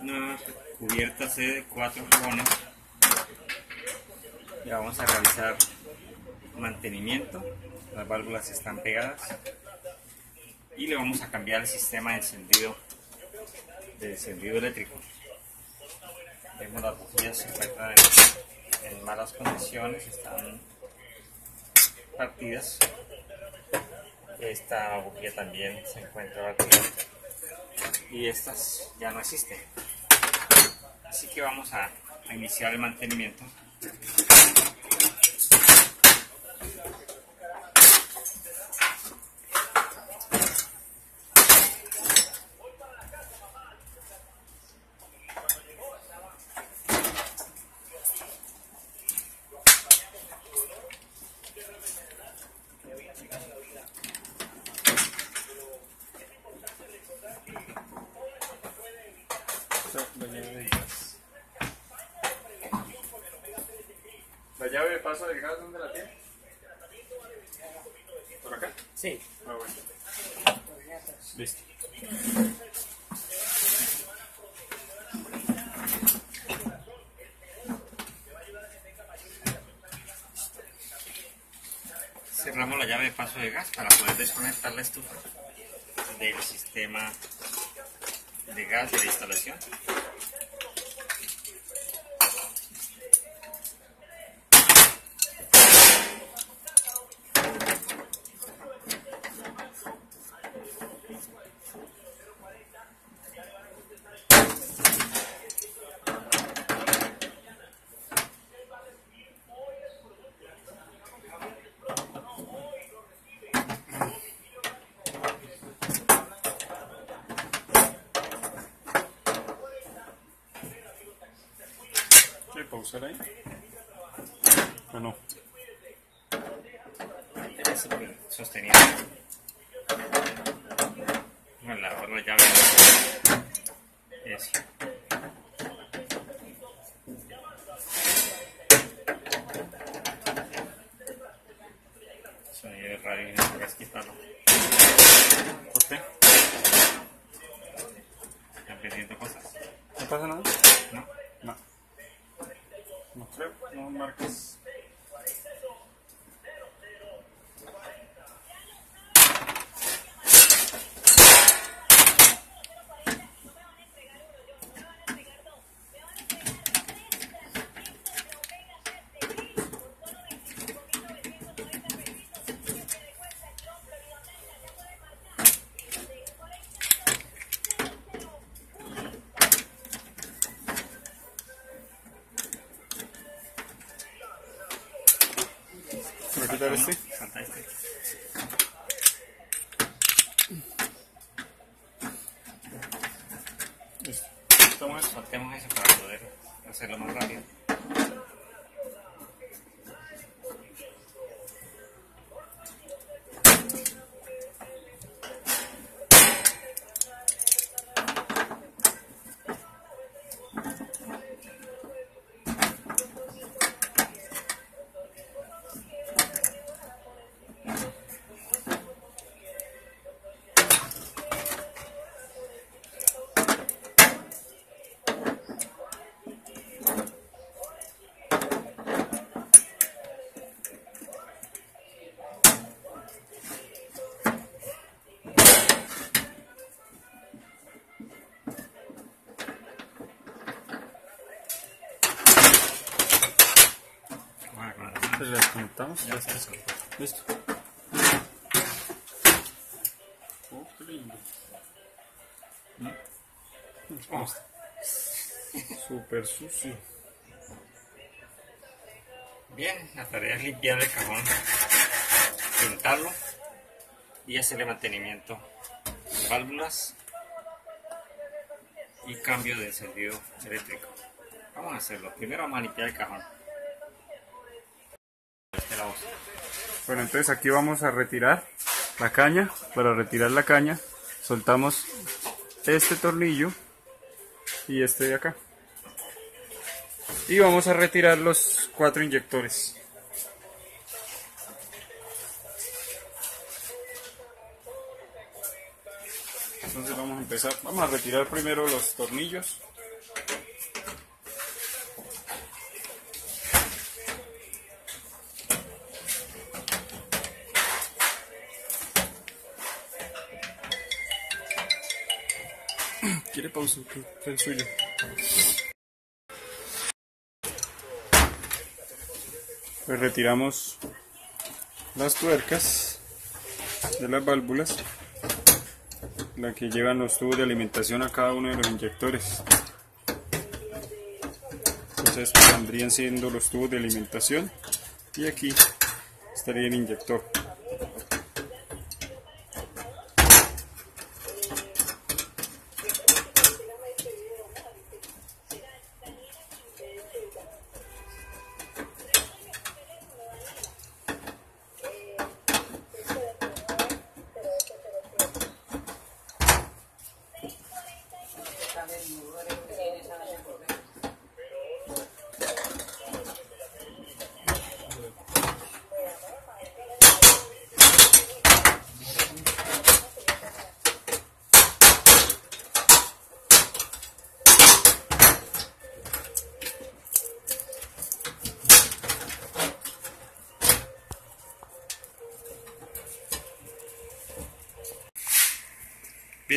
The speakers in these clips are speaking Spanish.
una cubierta C de cuatro jabones. Y vamos a realizar mantenimiento. Las válvulas están pegadas. Y le vamos a cambiar el sistema de encendido de encendido eléctrico. Vemos las bujillas se encuentran en, en malas condiciones están partidas. Esta bujía también se encuentra partida y estas ya no existen así que vamos a, a iniciar el mantenimiento ¿La llave de paso del gas dónde la tiene? ¿Por acá? sí Ah, bueno. Listo. cerramos la llave de paso de gas para poder desconectar la estufa del sistema de gas de la instalación. ¿Qué pausar ahí? ¿O no? Es sostenido. Bueno, la otra llave. Eso. Sonido de radio, no es quitarlo. ¿Por qué? Están perdiendo cosas. ¿No pasa nada? ¿No? No. No creo. No marques. ¿Me voy a quitar este? Salta este. Soltemos eso para poder hacerlo más rápido. Entonces la desconectamos. Ya está. Listo. Oh, qué lindo. ¿Cómo está? Súper sucio. Bien, la tarea es limpiar el cajón, pintarlo y hacerle mantenimiento de válvulas y cambio de encendido eléctrico. Vamos a hacerlo. Primero vamos a limpiar el cajón. Bueno, entonces aquí vamos a retirar la caña. Para retirar la caña, soltamos este tornillo y este de acá. Y vamos a retirar los cuatro inyectores. Entonces vamos a empezar. Vamos a retirar primero los tornillos. ¿Quiere pausa? ¿Qué es suyo? Pues retiramos las tuercas de las válvulas, la que llevan los tubos de alimentación a cada uno de los inyectores. Entonces vendrían siendo los tubos de alimentación y aquí estaría el inyector.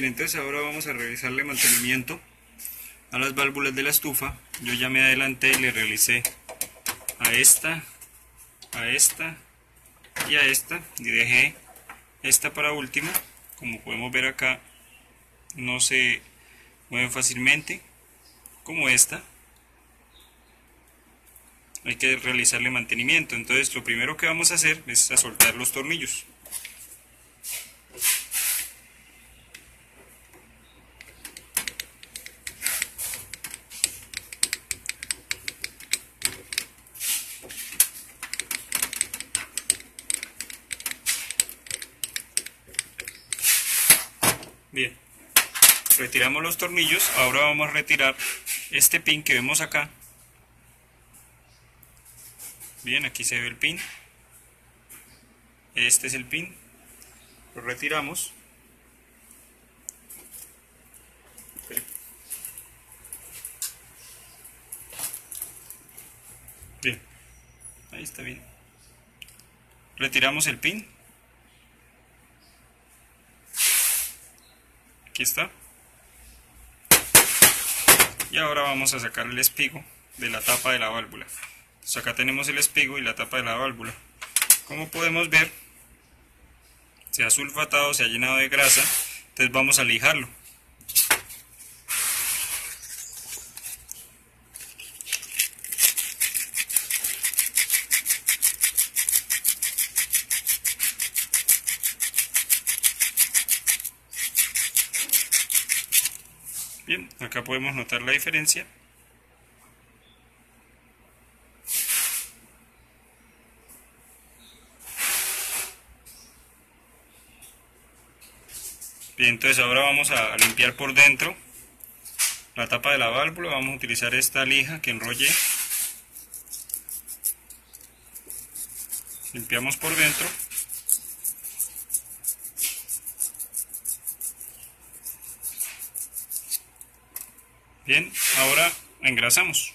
Bien, entonces ahora vamos a realizarle mantenimiento a las válvulas de la estufa. Yo ya me adelanté y le realicé a esta, a esta y a esta. Y dejé esta para última. Como podemos ver acá, no se mueven fácilmente como esta. Hay que realizarle mantenimiento. Entonces lo primero que vamos a hacer es soltar los tornillos. Bien, retiramos los tornillos, ahora vamos a retirar este pin que vemos acá. Bien, aquí se ve el pin. Este es el pin. Lo retiramos. Bien, ahí está bien. Retiramos el pin. Aquí está y ahora vamos a sacar el espigo de la tapa de la válvula. Entonces acá tenemos el espigo y la tapa de la válvula. Como podemos ver se ha sulfatado, se ha llenado de grasa entonces vamos a lijarlo Bien, acá podemos notar la diferencia. Bien, entonces ahora vamos a limpiar por dentro la tapa de la válvula. Vamos a utilizar esta lija que enrolle. Limpiamos por dentro. Bien, ahora engrasamos.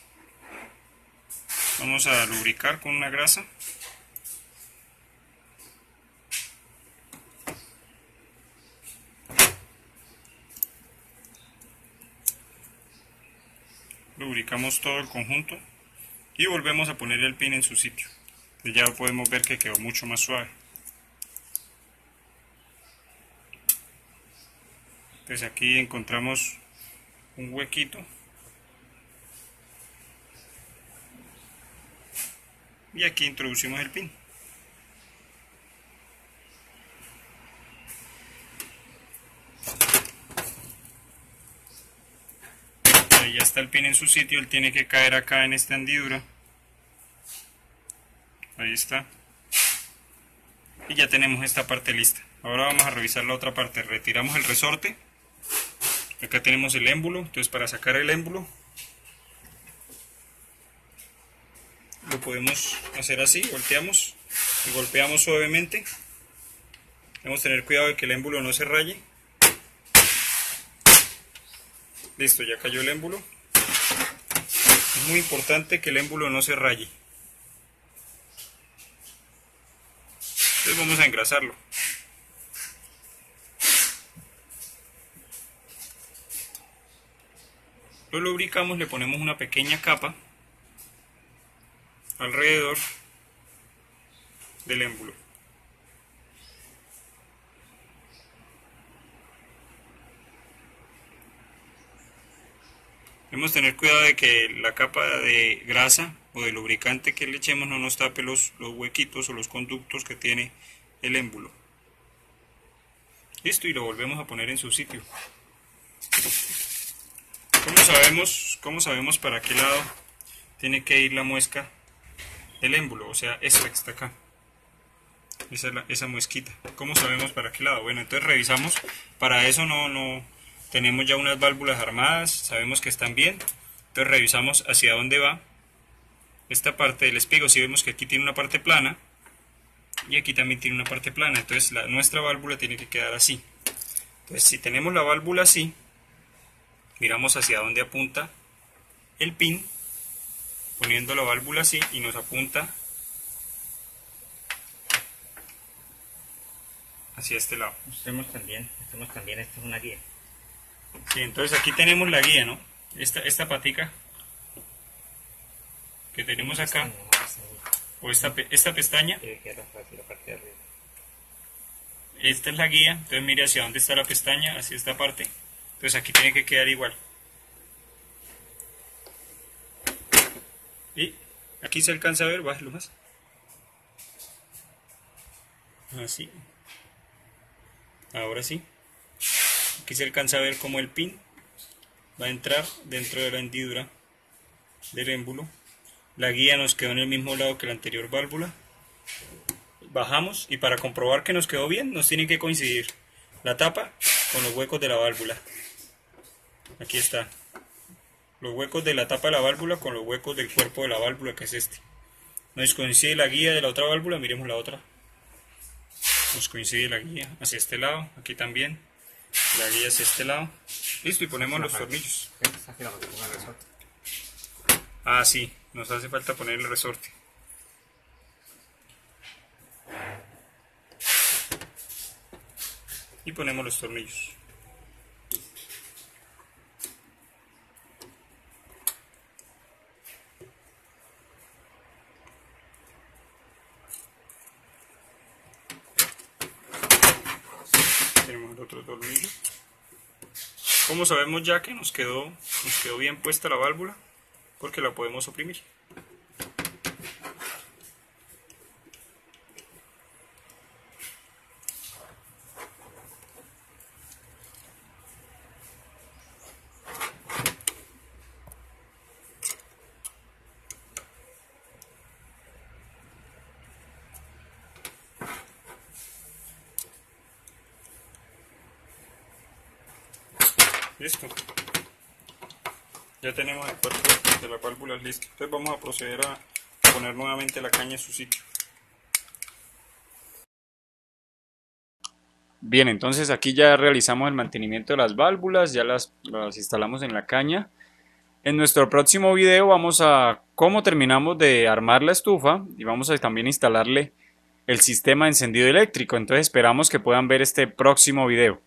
Vamos a lubricar con una grasa. Lubricamos todo el conjunto y volvemos a poner el pin en su sitio. Ya podemos ver que quedó mucho más suave. Entonces aquí encontramos un huequito. Y aquí introducimos el pin. Ahí ya está el pin en su sitio él tiene que caer acá en esta hendidura. Ahí está. Y ya tenemos esta parte lista. Ahora vamos a revisar la otra parte. Retiramos el resorte acá tenemos el émbulo entonces para sacar el émbulo lo podemos hacer así volteamos y golpeamos suavemente debemos tener cuidado de que el émbulo no se raye listo ya cayó el émbulo Es muy importante que el émbulo no se raye. Entonces vamos a engrasarlo. Lo lubricamos, le ponemos una pequeña capa alrededor del émbulo. Debemos tener cuidado de que la capa de grasa o de lubricante que le echemos no nos tape los, los huequitos o los conductos que tiene el émbulo. Listo, y lo volvemos a poner en su sitio. ¿Cómo sabemos, cómo sabemos para qué lado tiene que ir la muesca del émbulo? O sea, esta que está acá. Esa, esa muesquita. ¿Cómo sabemos para qué lado? Bueno, entonces revisamos. Para eso no, no tenemos ya unas válvulas armadas. Sabemos que están bien. Entonces revisamos hacia dónde va esta parte del espigo. Si vemos que aquí tiene una parte plana y aquí también tiene una parte plana. Entonces la, nuestra válvula tiene que quedar así. Entonces si tenemos la válvula así, miramos hacia dónde apunta el pin, poniendo la válvula así y nos apunta hacia este lado. Mostremos también, mostremos también, esta es una guía. Sí, entonces aquí tenemos la guía, ¿no? Esta, esta patica que tenemos acá, o esta, esta pestaña, esta es la guía, entonces mire hacia dónde está la pestaña, hacia esta parte, entonces aquí tiene que quedar igual. Y aquí se alcanza a ver, bájalo más. Así. Ahora sí. Aquí se alcanza a ver como el pin va a entrar dentro de la hendidura del émbulo. La guía nos quedó en el mismo lado que la anterior válvula. Bajamos y para comprobar que nos quedó bien nos tiene que coincidir la tapa con los huecos de la válvula. Aquí está. Los huecos de la tapa de la válvula con los huecos del cuerpo de la válvula que es este. Nos coincide la guía de la otra válvula, miremos la otra. Nos coincide la guía hacia este lado, aquí también. La guía hacia este lado. Listo, y ponemos los tornillos. Ah, sí, nos hace falta poner el resorte. Y ponemos los tornillos. Tenemos el otro tornillo. Como sabemos ya que nos quedó, nos quedó bien puesta la válvula, porque la podemos oprimir. Listo. Ya tenemos el cuerpo de la válvula listo. Entonces vamos a proceder a poner nuevamente la caña en su sitio. Bien, entonces aquí ya realizamos el mantenimiento de las válvulas, ya las, las instalamos en la caña. En nuestro próximo video vamos a cómo terminamos de armar la estufa y vamos a también instalarle el sistema de encendido eléctrico. Entonces esperamos que puedan ver este próximo video.